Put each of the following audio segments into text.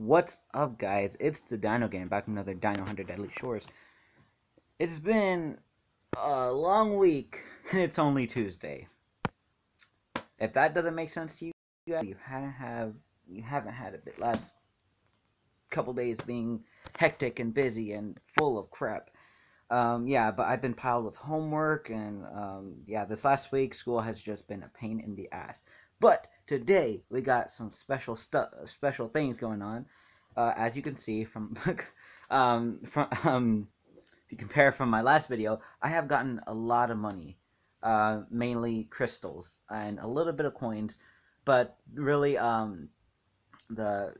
What's up, guys? It's the Dino Diego back with another Dino Hunter Deadly Shores. It's been a long week, and it's only Tuesday. If that doesn't make sense to you, you haven't have you haven't had a bit last couple days being hectic and busy and full of crap. Um, yeah, but I've been piled with homework, and um, yeah, this last week school has just been a pain in the ass. But today we got some special stuff, special things going on. Uh, as you can see from, um, from um, if you compare from my last video, I have gotten a lot of money, uh, mainly crystals and a little bit of coins, but really um, the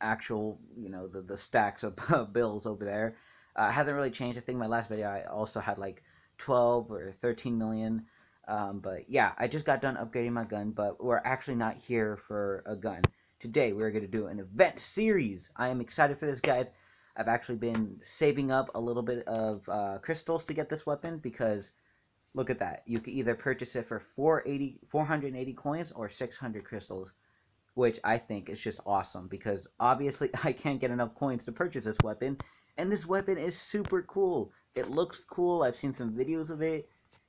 actual, you know, the the stacks of bills over there uh, hasn't really changed. I think my last video I also had like 12 or 13 million. Um, but yeah, I just got done upgrading my gun, but we're actually not here for a gun. Today, we're going to do an event series. I am excited for this, guys. I've actually been saving up a little bit of uh, crystals to get this weapon because look at that. You can either purchase it for 480, 480 coins or 600 crystals, which I think is just awesome because obviously I can't get enough coins to purchase this weapon. And this weapon is super cool. It looks cool. I've seen some videos of it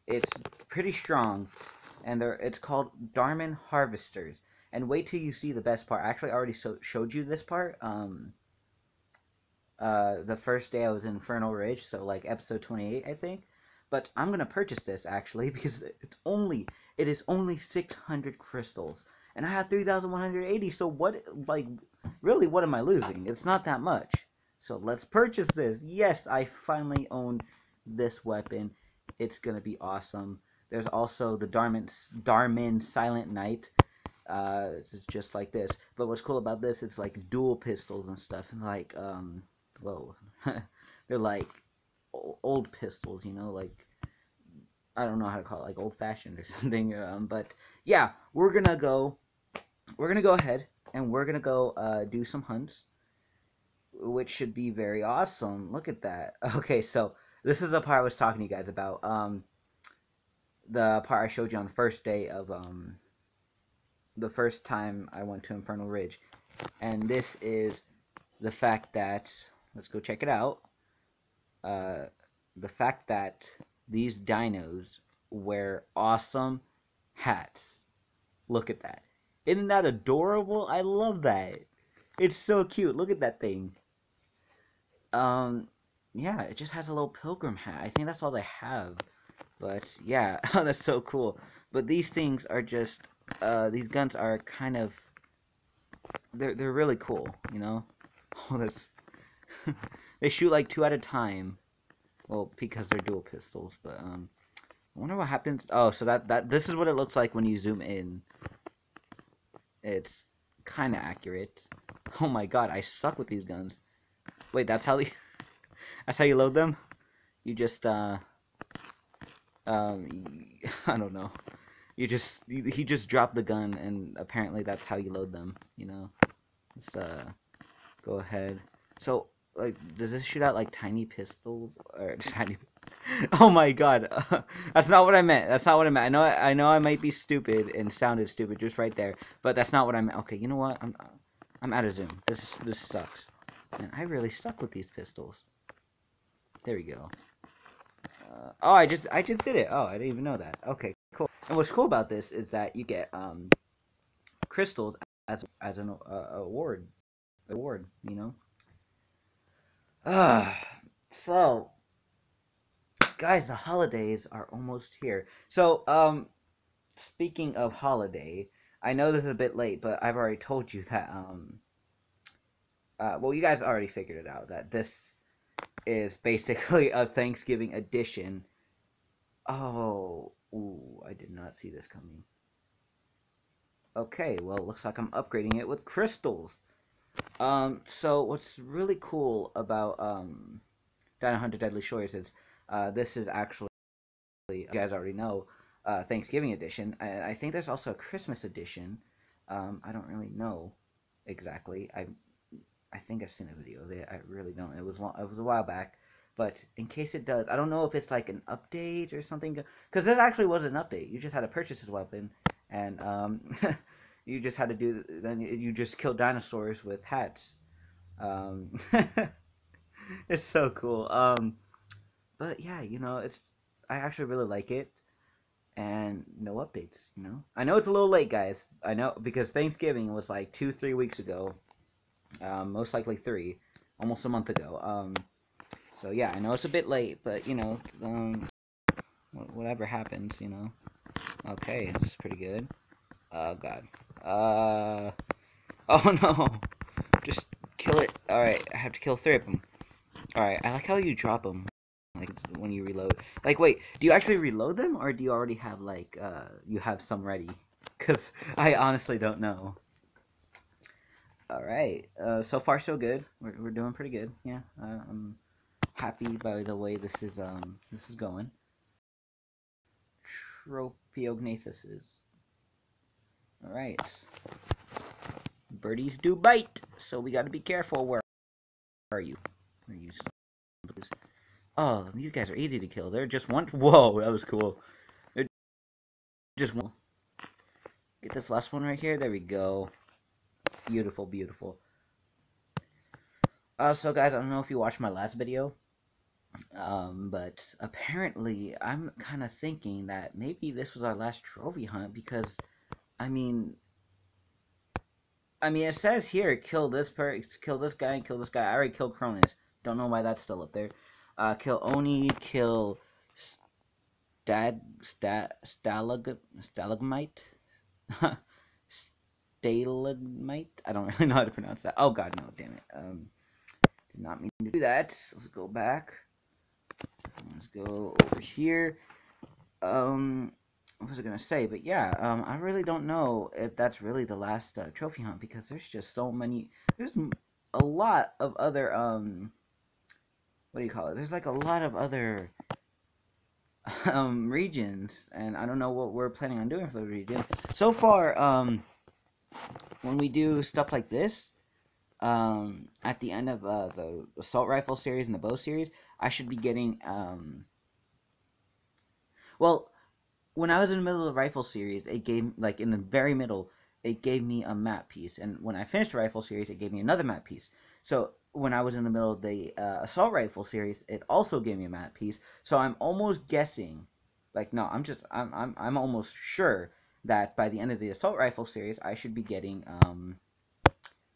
it's pretty strong, and it's called Darmen Harvesters. And wait till you see the best part. I actually already so, showed you this part. Um, uh, the first day I was in Infernal Ridge, so like episode 28, I think. But I'm gonna purchase this actually because it's only it is only 600 crystals, and I have 3,180. So what like really what am I losing? It's not that much. So let's purchase this. Yes, I finally own this weapon it's gonna be awesome. There's also the Darmen Darmen Silent Night. Uh, it's just like this. But what's cool about this? It's like dual pistols and stuff. Like um, whoa, they're like old pistols. You know, like I don't know how to call it, like old fashioned or something. Um, but yeah, we're gonna go. We're gonna go ahead and we're gonna go uh, do some hunts, which should be very awesome. Look at that. Okay, so this is the part I was talking to you guys about. Um, the part I showed you on the first day of um, the first time I went to Infernal Ridge, and this is the fact that let's go check it out. Uh, the fact that these dinos wear awesome hats. Look at that. Isn't that adorable? I love that. It's so cute. Look at that thing. Um, yeah, it just has a little pilgrim hat. I think that's all they have. But yeah, oh, that's so cool. But these things are just, uh, these guns are kind of, they're they're really cool, you know. Oh, that's, they shoot like two at a time. Well, because they're dual pistols. But um, I wonder what happens. Oh, so that that this is what it looks like when you zoom in. It's kind of accurate. Oh my god, I suck with these guns. Wait, that's how the. That's how you load them? You just, uh, um, I don't know. You just, he just dropped the gun, and apparently that's how you load them, you know? Let's, uh, go ahead. So, like, does this shoot out, like, tiny pistols? Or, tiny... oh my god. that's not what I meant. That's not what I meant. I know I know I might be stupid and sounded stupid just right there, but that's not what I meant. Okay, you know what? I'm I'm out of zoom. This this sucks. And I really suck with these pistols. There we go. Uh, oh, I just I just did it. Oh, I didn't even know that. Okay, cool. And what's cool about this is that you get um, crystals as as an uh, award award. You know. Uh, so guys, the holidays are almost here. So um, speaking of holiday, I know this is a bit late, but I've already told you that um. Uh, well, you guys already figured it out that this is basically a Thanksgiving edition. Oh, ooh, I did not see this coming. Okay, well, it looks like I'm upgrading it with crystals. Um, so what's really cool about um, Dino Hunter Deadly Shores is uh, this is actually, you guys already know, uh, Thanksgiving edition. I, I think there's also a Christmas edition. Um, I don't really know exactly. I I think I've seen a video of it. I really don't. It was long, it was a while back, but in case it does, I don't know if it's like an update or something. Because this actually was an update. You just had to purchase this weapon, and um, you just had to do. Then you just kill dinosaurs with hats. Um, it's so cool. Um, but yeah, you know, it's I actually really like it, and no updates. You know, I know it's a little late, guys. I know because Thanksgiving was like two, three weeks ago. Um, most likely three, almost a month ago. Um, so yeah, I know it's a bit late, but you know, um, whatever happens, you know. Okay, this is pretty good. Oh god. Uh. Oh no. Just kill it. All right, I have to kill three of them. All right, I like how you drop them, like when you reload. Like, wait, do you actually reload them, or do you already have like uh you have some ready? Cause I honestly don't know. All right, uh, so far so good. We're we're doing pretty good. Yeah, uh, I'm happy by the way this is um this is going. Tropeognathus. All right. Birdies do bite, so we got to be careful. Where are you? Where are you? Oh, these guys are easy to kill. They're just one. Whoa, that was cool. They're just one. Get this last one right here. There we go. Beautiful, beautiful. Uh, so guys, I don't know if you watched my last video, um, but apparently I'm kind of thinking that maybe this was our last trophy hunt because, I mean, I mean, it says here, kill this per, kill this guy, and kill this guy. I already killed Cronus. Don't know why that's still up there. Uh, kill Oni, kill Stad, Stad, Stalag, Stalagmite, Stalagmite. I don't really know how to pronounce that. Oh God, no, damn it. Um, did not mean to do that. Let's go back. Let's go over here. Um, what was I gonna say? But yeah, um, I really don't know if that's really the last uh, trophy hunt because there's just so many. There's a lot of other um, what do you call it? There's like a lot of other um regions, and I don't know what we're planning on doing for the region. So far, um, when we do stuff like this, um, at the end of uh, the assault rifle series and the bow series, I should be getting um. Well, when I was in the middle of the rifle series, it gave like in the very middle, it gave me a map piece, and when I finished the rifle series, it gave me another map piece. So when I was in the middle of the uh, assault rifle series, it also gave me a map piece. So I'm almost guessing, like no, I'm just I'm I'm I'm almost sure that by the end of the assault rifle series, I should be getting um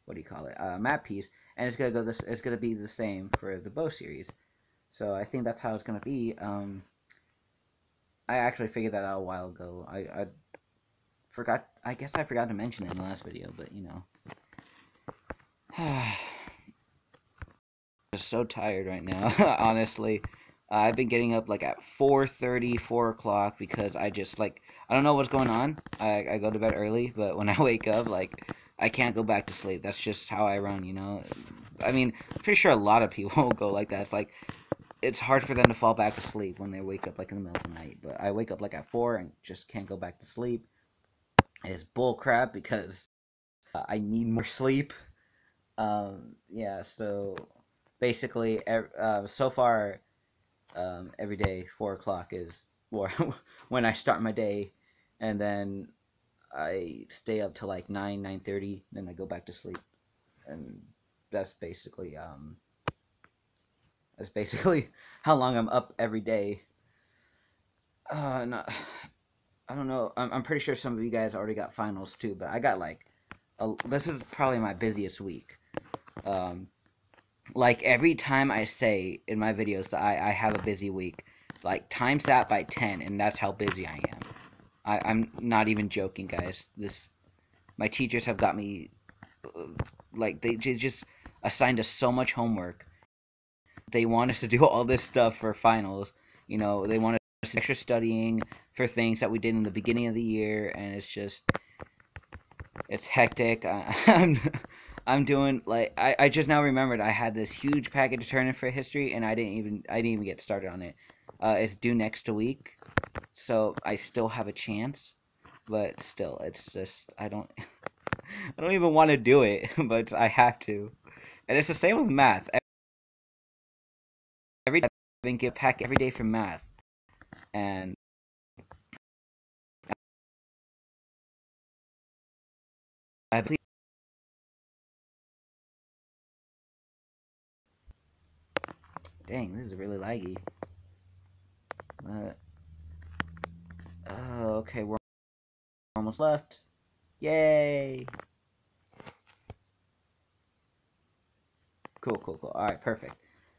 what do you call it a map piece, and it's gonna go this it's gonna be the same for the bow series. So I think that's how it's gonna be. Um, I actually figured that out a while ago. I, I forgot. I guess I forgot to mention it in the last video, but you know. I'm so tired right now, honestly. I've been getting up like at 4.30, 4 o'clock because I just like, I don't know what's going on. I, I go to bed early, but when I wake up, like, I can't go back to sleep. That's just how I run, you know? I mean, I'm pretty sure a lot of people go like that. It's like, it's hard for them to fall back to sleep when they wake up like in the middle of the night. But I wake up like at four and just can't go back to sleep. It's bull crap because uh, I need more sleep. Um, yeah, so basically, uh, so far, um, every day four o'clock is or when I start my day, and then I stay up till like nine nine thirty. Then I go back to sleep, and that's basically um that's basically how long I'm up every day. Uh, no, I don't know. I'm, I'm pretty sure some of you guys already got finals too, but I got like, a, this is probably my busiest week. Um, like every time I say in my videos that I, I have a busy week, like times that by 10, and that's how busy I am. I, I'm not even joking, guys. This, my teachers have got me, uh, like, they just assigned us so much homework they want us to do all this stuff for finals. You know, they want us extra studying for things that we did in the beginning of the year, and it's just it's hectic. I, I'm doing like I, I just now remembered I had this huge package to turn in for history, and I didn't even I didn't even get started on it. Uh, it's due next week, so I still have a chance, but still, it's just I don't I don't even want to do it, but I have to. And it's the same with math every day I've been given pack every day for math, and I believe Dang, this is really laggy. Uh, uh, okay, we're almost left. Yay! Cool, cool, cool. Alright, perfect.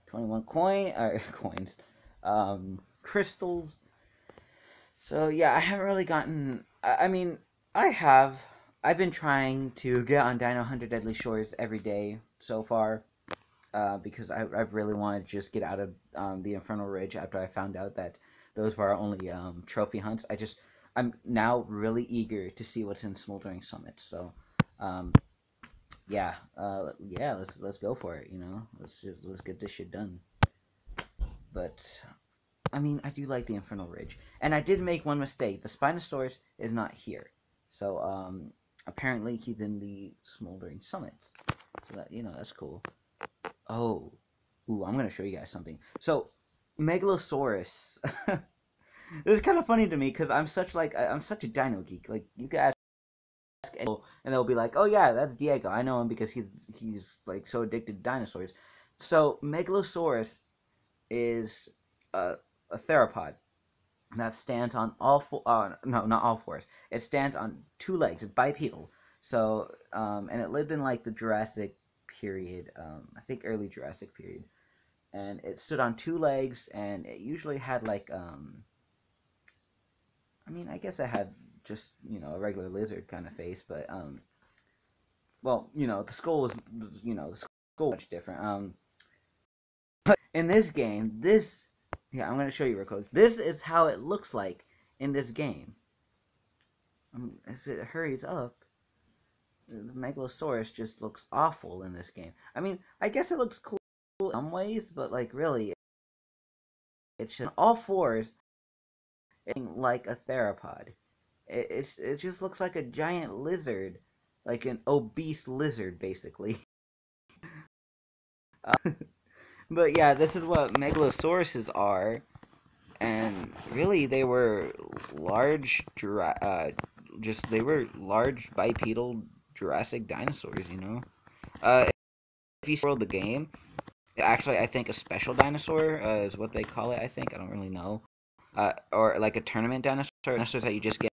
21 coin, uh, coins. Um, crystals. So, yeah, I haven't really gotten... I, I mean, I have. I've been trying to get on Dino Hunter Deadly Shores every day so far. Uh, because I, I really wanted to just get out of um, the Infernal Ridge after I found out that those were our only um, trophy hunts. I just I'm now really eager to see what's in Smoldering Summit. So, um, yeah, uh, yeah, let's let's go for it. You know, let's just, let's get this shit done. But I mean, I do like the Infernal Ridge, and I did make one mistake. The Spinosaurus is not here, so um, apparently he's in the Smoldering Summits. So that you know, that's cool. Oh, ooh, I'm gonna show you guys something. So, Megalosaurus. this is kind of funny to me because I'm such like I'm such a dino geek. Like you guys ask and they'll be like, "Oh yeah, that's Diego. I know him because he's he's like so addicted to dinosaurs." So Megalosaurus is a, a theropod that stands on all four. Uh, no, not all fours. It stands on two legs. It's bipedal. So um, and it lived in like the Jurassic period. Um, I think early Jurassic period, and it stood on two legs, and it usually had like um. I mean, I guess it had just you know a regular lizard kind of face, but um, well, you know the skull was you know the skull much different. Um, but in this game, this yeah, I'm gonna show you real quick. This is how it looks like in this game. Um, if it hurries up, the Megalosaurus just looks awful in this game. I mean, I guess it looks cool in some ways, but like really, it's just all fours, like a theropod. It, it's, it just looks like a giant lizard, like an obese lizard, basically. uh, but yeah, this is what megalosauruses are, and really they were large, uh, just they were large bipedal Jurassic dinosaurs. You know, uh, if you scroll the game, actually I think a special dinosaur uh, is what they call it. I think I don't really know, uh, or like a tournament dinosaur, dinosaurs that you just get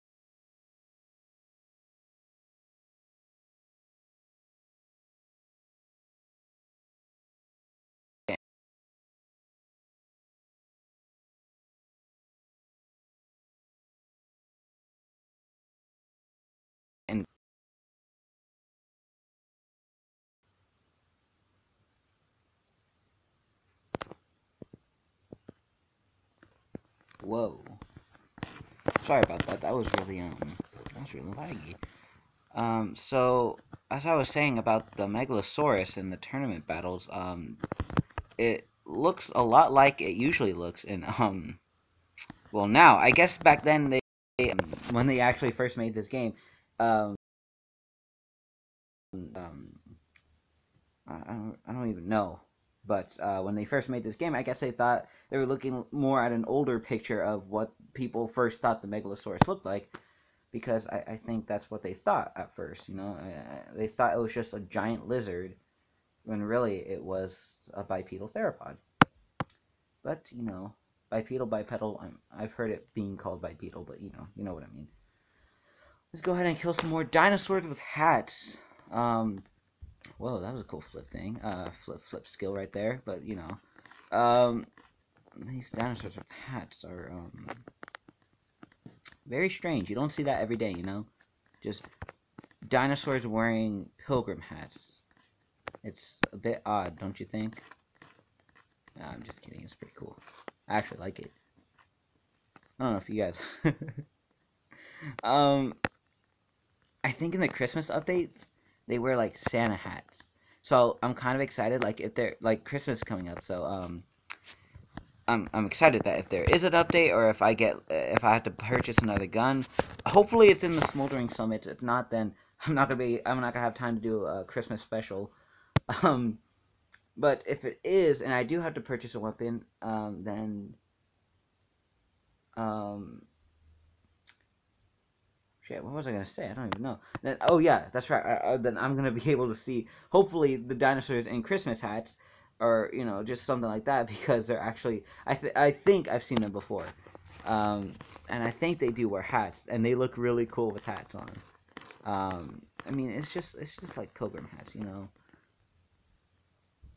Whoa. Sorry about that. That was really um that was really laggy. Um so as I was saying about the Megalosaurus in the tournament battles, um it looks a lot like it usually looks in um well now, I guess back then they um, when they actually first made this game, um um I don't I don't even know but uh, when they first made this game, I guess they thought they were looking more at an older picture of what people first thought the Megalosaurus looked like, because I, I think that's what they thought at first. You know, they thought it was just a giant lizard, when really it was a bipedal theropod. But you know, bipedal, bipedal. I'm, I've heard it being called bipedal, but you know, you know what I mean. Let's go ahead and kill some more dinosaurs with hats. Um, Whoa, that was a cool flip thing. Uh, flip flip skill right there. But you know, um, these dinosaurs with hats are um very strange. You don't see that every day. You know, just dinosaurs wearing pilgrim hats. It's a bit odd, don't you think? Nah, I'm just kidding. It's pretty cool. I actually like it. I don't know if you guys. um, I think in the Christmas updates they wear like Santa hats. So I'm kind of excited. Like if they're like Christmas coming up, so um, I'm I'm excited that if there is an update or if I get if I have to purchase another gun, hopefully it's in the Smoldering Summits. If not, then I'm not gonna be I'm not gonna have time to do a Christmas special. Um, but if it is, and I do have to purchase a weapon, um, then um, Shit, what was I gonna say? I don't even know. Then, oh yeah, that's right. Then I'm gonna be able to see, hopefully, the dinosaurs in Christmas hats. or you know just something like that because they're actually I th- I think I've seen them before, um, and I think they do wear hats and they look really cool with hats on. Um, I mean it's just it's just like pilgrim hats, you know.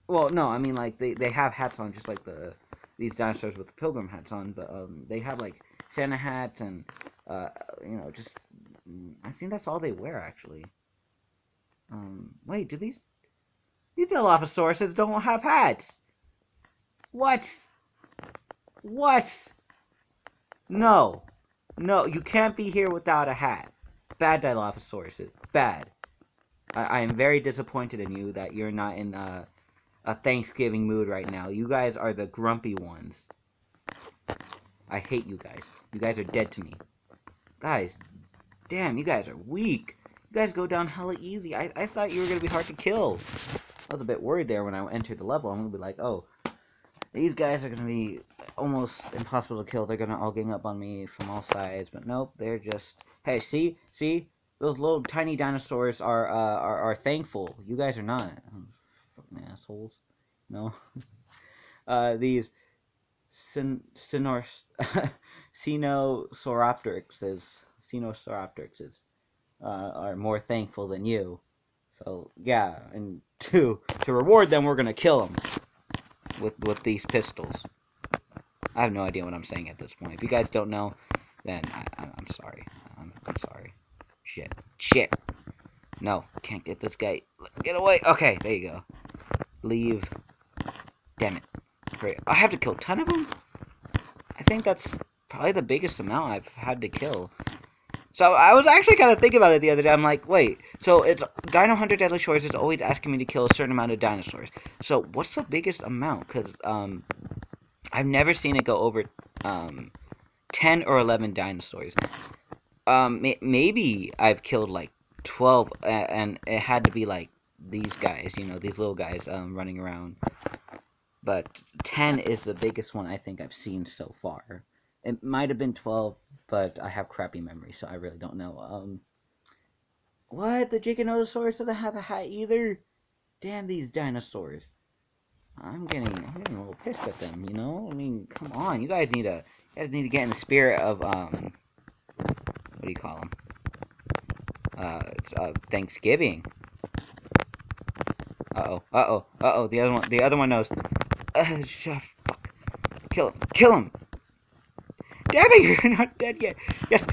Well, no, I mean like they, they have hats on just like the these dinosaurs with the pilgrim hats on, but um, they have like Santa hats and uh, you know just I think that's all they wear actually. Um, wait, do these these Dilophosauruses don't have hats? What? What? No, no, you can't be here without a hat. Bad Dilophosauruses, bad. I, I am very disappointed in you that you're not in uh, a Thanksgiving mood right now. You guys are the grumpy ones. I hate you guys. You guys are dead to me. Guys, damn, you guys are weak. You guys go down hella easy. I, I thought you were to be hard to kill. I was a bit worried there when I entered the level. I'm to be like, oh, these guys are to be almost impossible to kill. They're to all gang up on me from all sides. But nope, they're just... Hey, see? See? Those little tiny dinosaurs are, uh, are, are thankful. You guys are not. Oh, fucking assholes. No? uh, these... Sin, Sinors... Sinosauropteryxes. Sinosauropteryxes uh, are more thankful than you. So yeah, and two to reward them, we're gonna kill them with with these pistols. I have no idea what I'm saying at this point. If you guys don't know, then I, am sorry. I'm, I'm sorry. Shit. Shit. No, can't get this guy. Get away. Okay, there you go. Leave. Damn it. Great. I have to kill 10 of them? I think that's probably the biggest amount I've had to kill. So I was actually kind of thinking about it the other day. I'm like, wait, so it's Dino Hunter Deadly Shores is always asking me to kill a certain amount of dinosaurs. So what's the biggest amount? Because um, I've never seen it go over um, 10 or 11 dinosaurs. Um, maybe I've killed like 12, uh, and it had to be like these guys, you know, these little guys um, running around. But 10 is the biggest one I think I've seen so far. It might have been 12, but I have crappy memory, so I really don't know. Um, what? The Giganotosaurus doesn't have a hat either? Damn these dinosaurs. I'm getting, I'm getting a little pissed at them, you know? I mean, come on, you guys need to, you guys need to get in the spirit of, um, what do you call them? Uh, uh Thanksgiving. Uh-oh, uh-oh, uh-oh, the other one, the other one knows. Uh, fuck. Kill him, kill him! It, you're not dead yet. Yes,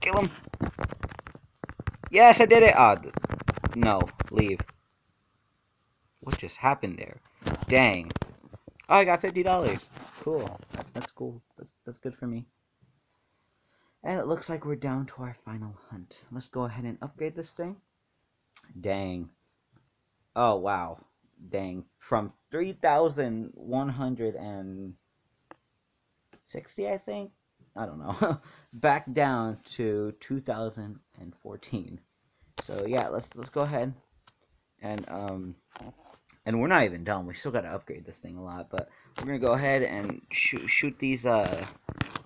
kill him. Yes, I did it. Ah, no, leave. What just happened there? Dang. Oh, I got $50. Cool. That's cool. That's, that's good for me. And it looks like we're down to our final hunt. Let's go ahead and upgrade this thing. Dang. Oh, wow. Dang. From 3,160, I think, I don't know, back down to 2014. So yeah, let's let's go ahead and um and we're not even done. We still got to upgrade this thing a lot, but we're gonna go ahead and shoot shoot these uh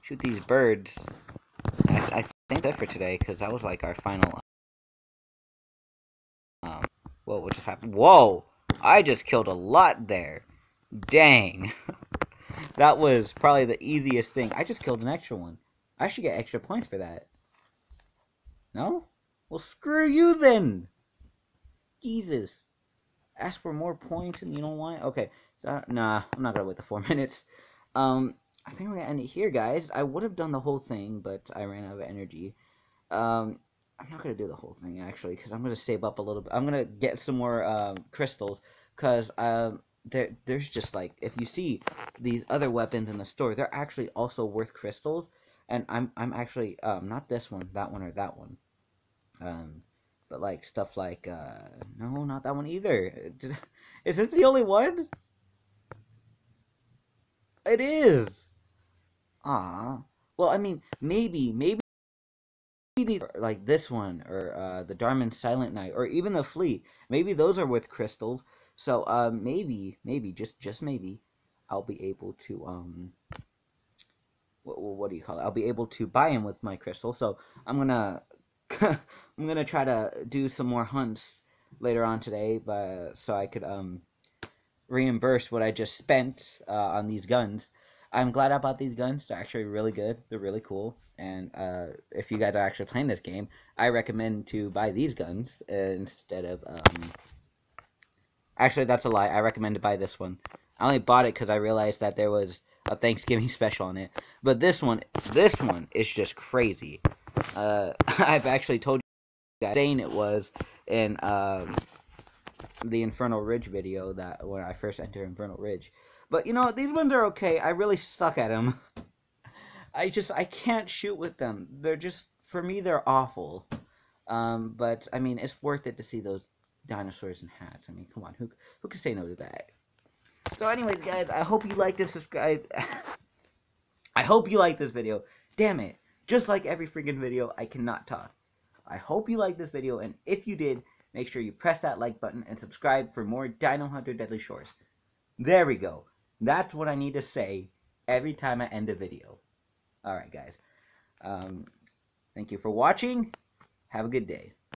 shoot these birds. I, I think that for today because that was like our final. Um, whoa, what just happened? Whoa! I just killed a lot there. Dang. that was probably the easiest thing. I just killed an extra one. I should get extra points for that. No? Well, screw you then! Jesus. Ask for more points and you don't want it? Okay. So, nah, I'm not gonna wait the four minutes. Um, I think we're gonna end it here, guys. I would have done the whole thing, but I ran out of energy. Um, I'm not gonna do the whole thing, actually, because I'm gonna save up a little bit. I'm gonna get some more, um, crystals, because, um, there there's just like if you see these other weapons in the store, they're actually also worth crystals. And I'm I'm actually um not this one, that one or that one. Um but like stuff like uh no, not that one either. Is this the only one? It is. Ah. Well, I mean, maybe maybe these like this one or uh the Darmen Silent Night or even the Fleet. Maybe those are worth crystals so uh, maybe, maybe just just maybe, I'll be able to um, what, what do you call it? I'll be able to buy him with my crystal. So I'm gonna I'm gonna try to do some more hunts later on today, but so I could um reimburse what I just spent uh, on these guns. I'm glad I bought these guns. They're actually really good. They're really cool. And uh, if you guys are actually playing this game, I recommend to buy these guns instead of. Um... Actually, that's a lie. I recommend to buy this one. I only bought it because I realized that there was a Thanksgiving special on it. But this one, this one is just crazy. Uh, I've actually told you guys saying it was in um, the Infernal Ridge video that when I first entered Infernal Ridge. But you know, these ones are okay. I really suck at them. I just I can't shoot with them. They're just for me they're awful. Um, but I mean, it's worth it to see those dinosaurs and hats. I mean, come on, who who can say no to that? So, anyways, guys, I hope you like this. Subscribe. I hope you like this video. Damn it! Just like every freaking video, I cannot talk. I hope you like this video, and if you did, make sure you press that like button and subscribe for more Dino Hunter Deadly Shores. There we go. That's what I need to say every time I end a video. Alright, guys. Um, thank you for watching. Have a good day.